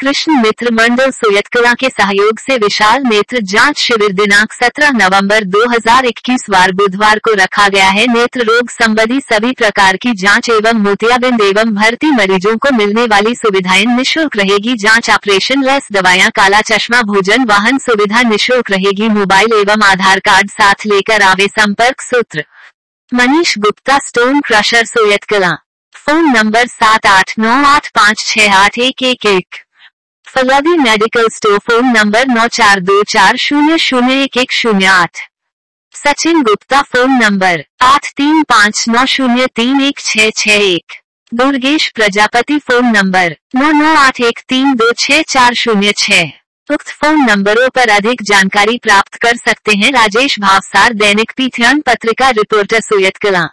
कृष्ण मित्र मंडल सोयतकला के सहयोग से विशाल नेत्र जाँच शिविर दिनांक 17 नवंबर 2021 वार बुधवार को रखा गया है। नेत्र रोग संबंधी सभी प्रकार की जाँच एवं मोतियाबिंद एवं भर्ती मरीजों को मिलने वाली सुविधाएँ निशुल्क रहेगी। जाँच ऑपरेशन, लेस दवाया काला चश्मा, भोजन, वाहन सुविधा निशुल्क रहेगी। मोबाइल एवं आधार कार्ड साथ लेकर आवे संपर्क सूत्र। Manish Gupta, stone crusher Soyatkala phone number सात आठ नौ आठ पाँच छह आठ एक एक एक। फलादी मेडिकल स्टोर फ़ोन नंबर नौ चार दो चार शून्य शून्य एक एक शून्य आठ। सचिन गुप्ता फ़ोन नंबर आठ तीन पाँच नौ शून्य तीन एक छह छह एक। दुर्गेश प्रजापति फ़ोन नंबर नौ नौ आठ एक तीन दो छह चार शून्य छः उक्त फ़ोन नंबरों पर अधिक जानकारी प्राप्त कर सकते हैं राजेश भावसार, दैनिक पीथियन पत्रिका, रिपोर्टर सोयत कला।